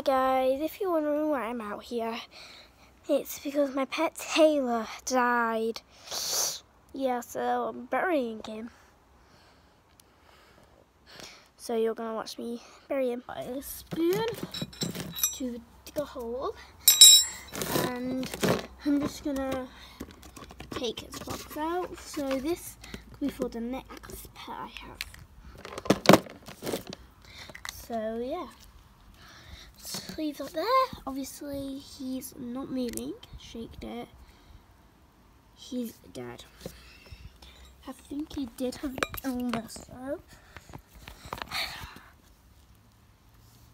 Hi guys, if you're wondering why I'm out here, it's because my pet Taylor died. Yeah, so I'm burying him. So you're gonna watch me bury him. I a spoon to dig a hole, and I'm just gonna take his box out. So this will be for the next pet I have. So yeah leave up there. Obviously, he's not moving. Shaked it. He's dead. I think he did have illness though.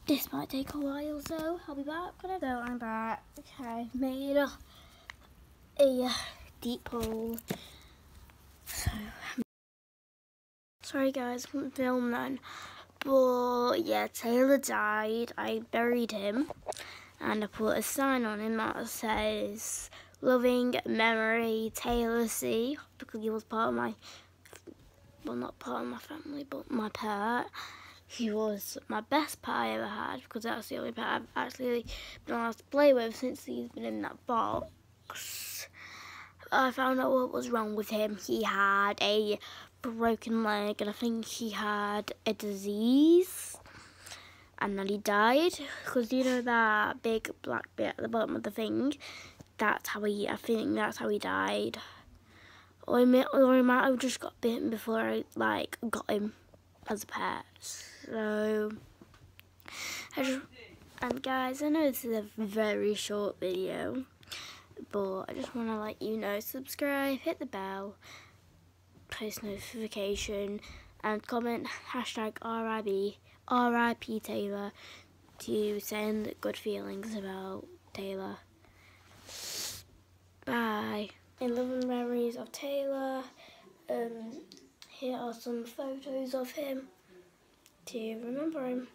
This might take a while so I'll be back when I go. I'm back. Okay, made a, a uh, deep hole. So, sorry guys, couldn't film then. But yeah, Taylor died. I buried him and I put a sign on him that says loving memory Taylor C because he was part of my well not part of my family but my pet. He was my best pet I ever had because that's the only pet I've actually been allowed to play with since he's been in that box. I found out what was wrong with him. He had a broken leg and I think he had a disease. And then he died. Because you know that big black bit at the bottom of the thing? That's how he I think that's how he died. Or he, might, or he might have just got bitten before I like got him as a pet. So I just, and guys I know this is a very short video but I just want to let you know subscribe hit the bell post notification and comment hashtag RIB, RIP Taylor to send good feelings about Taylor. Bye. In loving memories of Taylor, um, here are some photos of him to remember him.